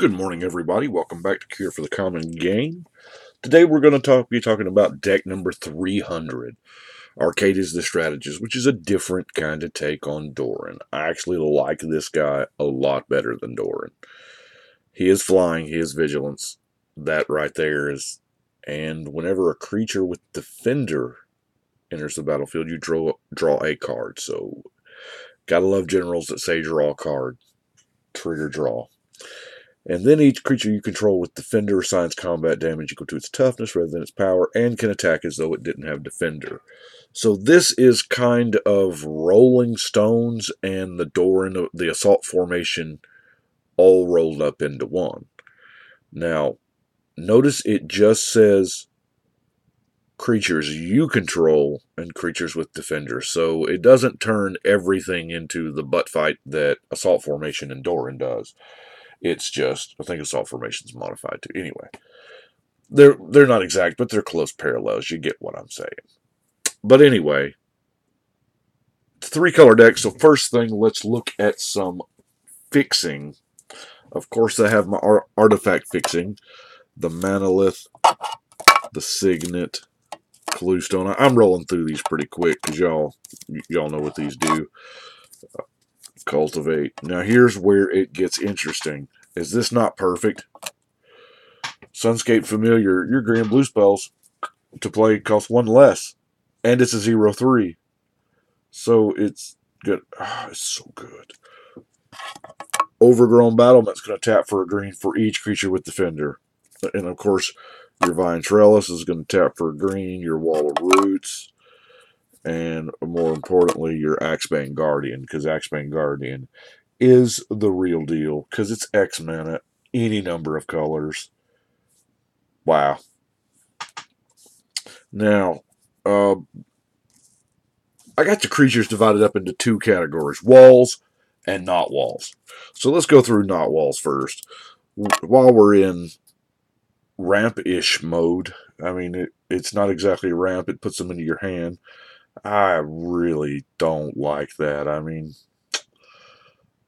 Good morning, everybody. Welcome back to Cure for the Common Game. Today we're going to talk, be talking about deck number 300, Arcades, the Strategist, which is a different kind of take on Doran. I actually like this guy a lot better than Doran. He is flying, he is vigilance. That right there is. And whenever a creature with Defender enters the battlefield, you draw, draw a card. So, gotta love generals that say draw a card. Trigger draw. And then each creature you control with Defender assigns combat damage equal to its toughness rather than its power and can attack as though it didn't have Defender. So this is kind of Rolling Stones and the Doran, the Assault Formation all rolled up into one. Now, notice it just says creatures you control and creatures with Defender. So it doesn't turn everything into the butt fight that Assault Formation and Doran does. It's just I think assault formation's modified to Anyway, they're they're not exact, but they're close parallels. You get what I'm saying. But anyway, three color deck. So first thing, let's look at some fixing. Of course, I have my artifact fixing, the Manalith, the Signet, Cluestone. I'm rolling through these pretty quick because y'all y'all know what these do cultivate. Now here's where it gets interesting. Is this not perfect? Sunscape Familiar, your green blue spells to play cost one less. And it's a zero three. So it's good. Oh, it's so good. Overgrown Battlement's going to tap for a green for each creature with Defender. And of course, your Vine Trellis is going to tap for a green. Your Wall of Roots and more importantly, your Axebane Guardian, because Axebane Guardian is the real deal, because it's X mana, any number of colors. Wow. Now, uh, I got the creatures divided up into two categories walls and not walls. So let's go through not walls first. While we're in ramp ish mode, I mean, it, it's not exactly ramp, it puts them into your hand. I really don't like that. I mean,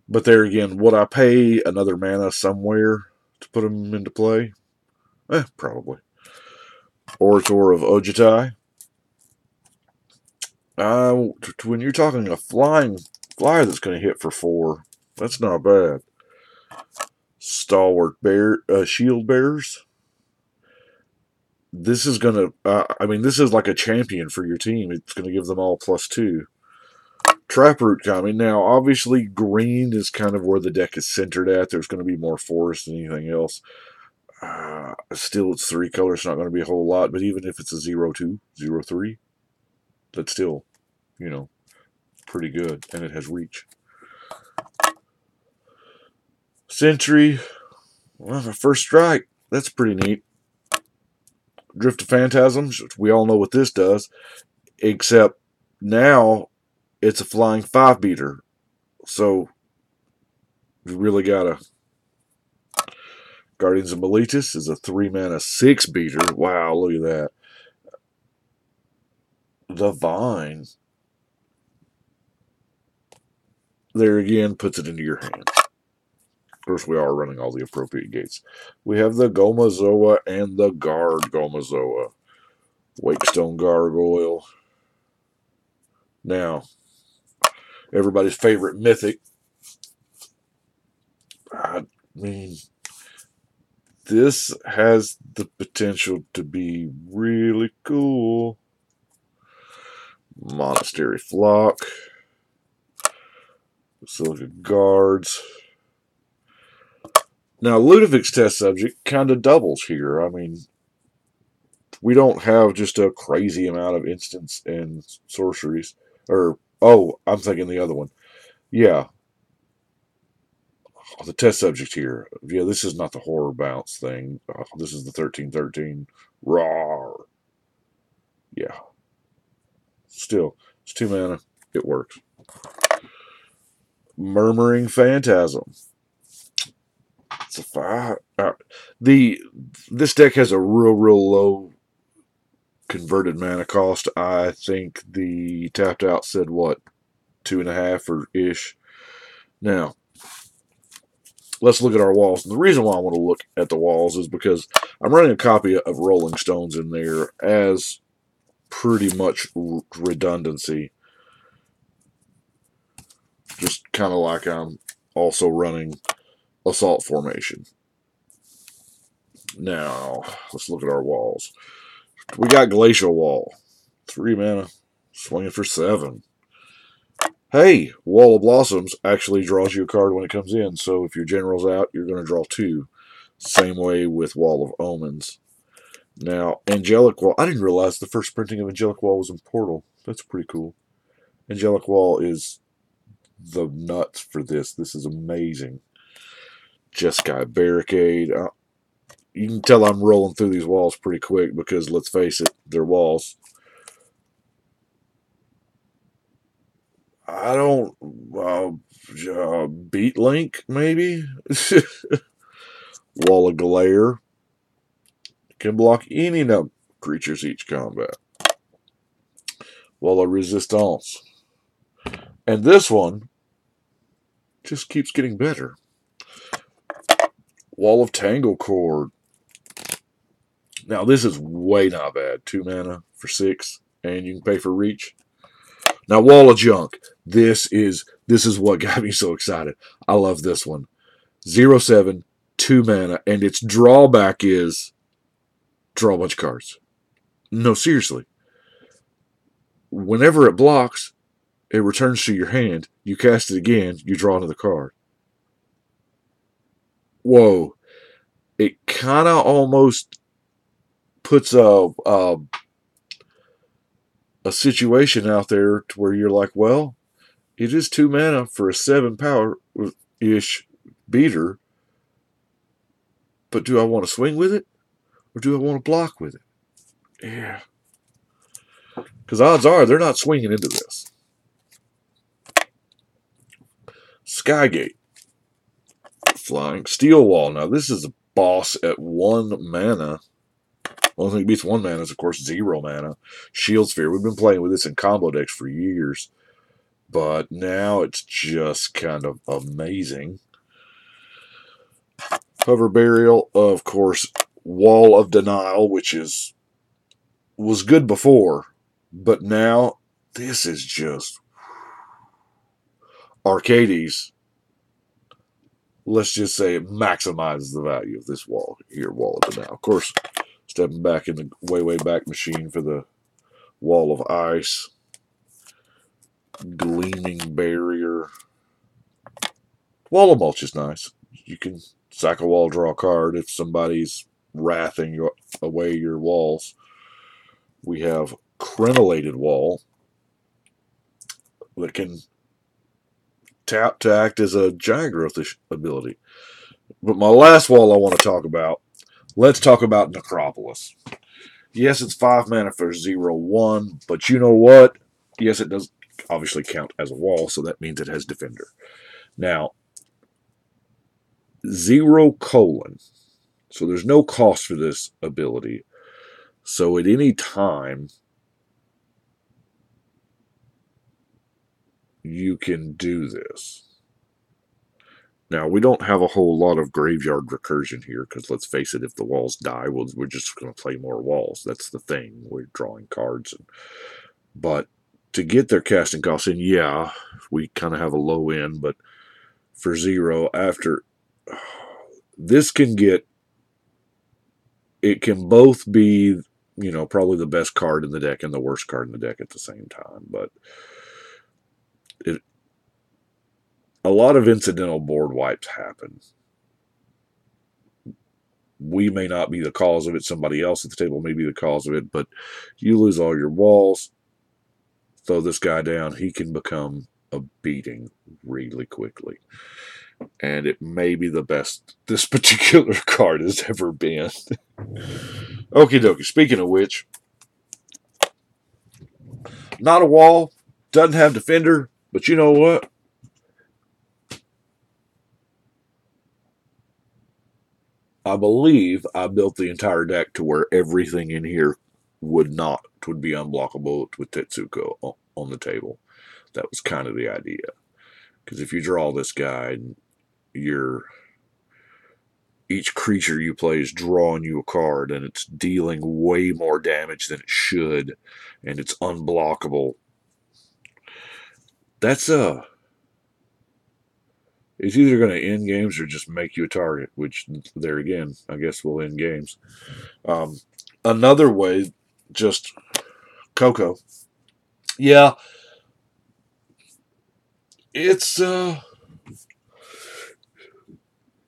but there again, would I pay another mana somewhere to put him into play? Eh, probably. Orator of Ojutai. Uh, when you're talking a flying flyer that's going to hit for four, that's not bad. Stalwart bear, uh, shield bearers this is going to, uh, I mean, this is like a champion for your team. It's going to give them all plus two. Taproot coming. Now, obviously, green is kind of where the deck is centered at. There's going to be more forest than anything else. Uh, still, it's three colors, not going to be a whole lot. But even if it's a 0 2, 0 3, that's still, you know, pretty good. And it has reach. Sentry. Well, the first strike. That's pretty neat. Drift of Phantasms, we all know what this does, except now it's a flying five beater. So you really gotta. Guardians of Meletis is a three mana six beater. Wow, look at that. The Vine. There again puts it into your hand. Of course, we are running all the appropriate gates. We have the Gomazoa and the Guard Gomazoa. Wakestone Gargoyle. Now, everybody's favorite mythic. I mean, this has the potential to be really cool. Monastery Flock. Basilica Guards. Now, Ludevic's test subject kind of doubles here. I mean, we don't have just a crazy amount of instants and sorceries. Or, oh, I'm thinking the other one. Yeah. Oh, the test subject here. Yeah, this is not the horror bounce thing. Oh, this is the 1313. Raw. Yeah. Still, it's two mana. It works. Murmuring Phantasm. It's a five. Uh, the this deck has a real real low converted mana cost. I think the tapped out said what two and a half or ish. Now let's look at our walls. And the reason why I want to look at the walls is because I'm running a copy of Rolling Stones in there as pretty much redundancy. Just kind of like I'm also running Assault Formation. Now, let's look at our walls. We got Glacial Wall. Three mana. Swinging for seven. Hey, Wall of Blossoms actually draws you a card when it comes in. So if your general's out, you're going to draw two. Same way with Wall of Omens. Now, Angelic Wall. I didn't realize the first printing of Angelic Wall was in Portal. That's pretty cool. Angelic Wall is the nuts for this. This is amazing. Jeskai Barricade. Uh, you can tell I'm rolling through these walls pretty quick because, let's face it, they're walls. I don't uh, uh, beat Link maybe Wall of Glare can block any number of creatures each combat. Wall of Resistance, and this one just keeps getting better. Wall of Tanglecord. Now this is way not bad. Two mana for six, and you can pay for reach. Now, Wall of Junk. This is this is what got me so excited. I love this one. Zero seven, two mana, and its drawback is draw a bunch of cards. No, seriously. Whenever it blocks, it returns to your hand. You cast it again, you draw another card. Whoa. It kind of almost puts a, a a situation out there to where you're like, well, it is two mana for a seven power ish beater, but do I want to swing with it or do I want to block with it? Yeah. Because odds are they're not swinging into this. Skygate. Flying Steel Wall. Now, this is a boss at one mana. Only thing beats one mana is, of course, zero mana. Shield Sphere. We've been playing with this in combo decks for years, but now it's just kind of amazing. Hover Barrier, of course, Wall of Denial, which is was good before, but now this is just Arcades. Let's just say it maximizes the value of this wall here, Wall of Denial. Of course, Stepping back in the way, way back machine for the wall of ice. Gleaming barrier. Wall of mulch is nice. You can sack a wall, draw a card if somebody's wrathing your, away your walls. We have crenellated wall that can tap to act as a giant growth ability. But my last wall I want to talk about Let's talk about Necropolis. Yes, it's five mana for zero one, but you know what? Yes, it does obviously count as a wall, so that means it has defender. Now, zero colon. So there's no cost for this ability. So at any time, you can do this. Now, we don't have a whole lot of graveyard recursion here, because let's face it, if the walls die, we'll, we're just going to play more walls. That's the thing. We're drawing cards. And, but to get their casting costs in, yeah, we kind of have a low end, but for zero, after this can get, it can both be, you know, probably the best card in the deck and the worst card in the deck at the same time. But it, a lot of incidental board wipes happen. We may not be the cause of it. Somebody else at the table may be the cause of it, but you lose all your walls, throw this guy down, he can become a beating really quickly. And it may be the best this particular card has ever been. Okie dokie. Speaking of which, not a wall, doesn't have defender, but you know what? I believe I built the entire deck to where everything in here would not would be unblockable with Tetsuko on the table. That was kind of the idea. Because if you draw this guy, you're each creature you play is drawing you a card and it's dealing way more damage than it should and it's unblockable. That's uh it's either going to end games or just make you a target, which there again, I guess will end games. Um, another way, just Coco. Yeah, it's uh,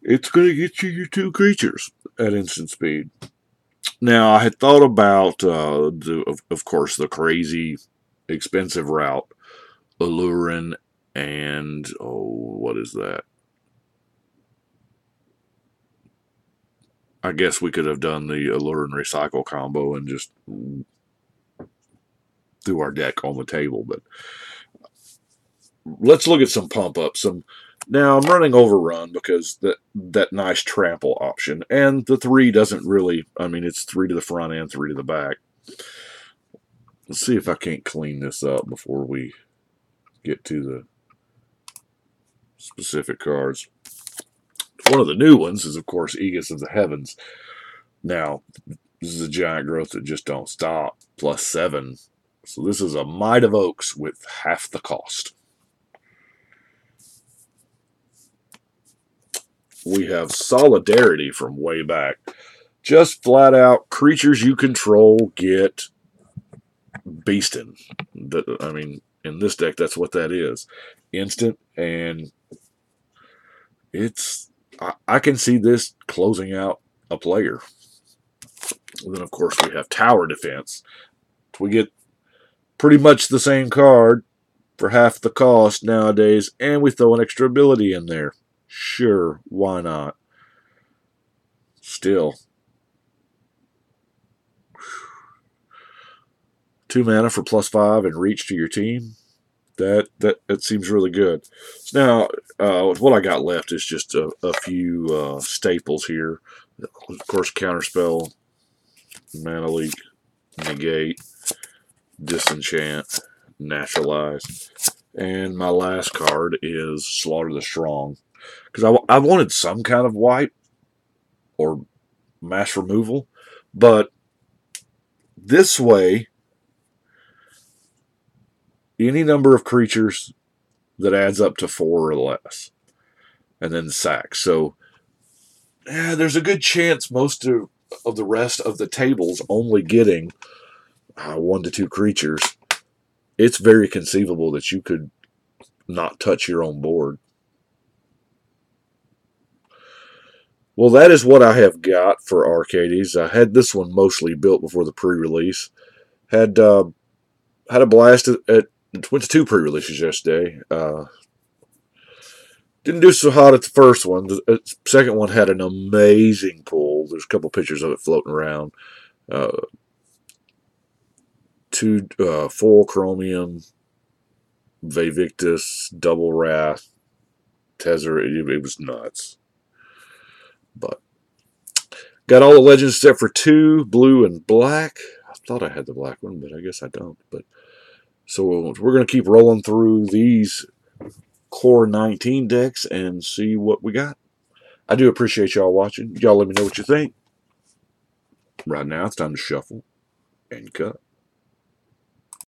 it's going to get you your two creatures at instant speed. Now, I had thought about, uh, the, of, of course, the crazy expensive route, Aluren and oh, what is that? I guess we could have done the Aluren recycle combo and just threw our deck on the table, but let's look at some pump up. Some now I'm running overrun because that that nice trample option and the three doesn't really. I mean, it's three to the front and three to the back. Let's see if I can't clean this up before we get to the specific cards. One of the new ones is, of course, Aegis of the Heavens. Now, this is a giant growth that just don't stop, plus seven. So this is a Might of Oaks with half the cost. We have Solidarity from way back. Just flat out, creatures you control get beasting. I mean, in this deck, that's what that is. Instant and it's I, I can see this closing out a player. And then of course we have tower defense. We get pretty much the same card for half the cost nowadays, and we throw an extra ability in there. Sure, why not? Still. Two mana for plus five and reach to your team that that that seems really good. So now, uh, what I got left is just a, a few uh, staples here. Of course, counterspell, mana leak, negate, disenchant, naturalize, and my last card is slaughter the strong because I, I wanted some kind of wipe or mass removal, but this way any number of creatures that adds up to four or less, and then sack. So eh, there's a good chance most of, of the rest of the tables only getting uh, one to two creatures. It's very conceivable that you could not touch your own board. Well, that is what I have got for Arcades. I had this one mostly built before the pre-release. Had uh, had a blast at, at went to two pre-releases yesterday. Uh, didn't do so hot at the first one. The uh, second one had an amazing pull. There's a couple pictures of it floating around. Uh, two uh, full chromium, Vaevictis, double wrath, Tezzeret. It, it was nuts. But got all the legends except for two, blue and black. I thought I had the black one, but I guess I don't. But so we're going to keep rolling through these Core 19 decks and see what we got. I do appreciate y'all watching. Y'all let me know what you think. Right now, it's time to shuffle and cut.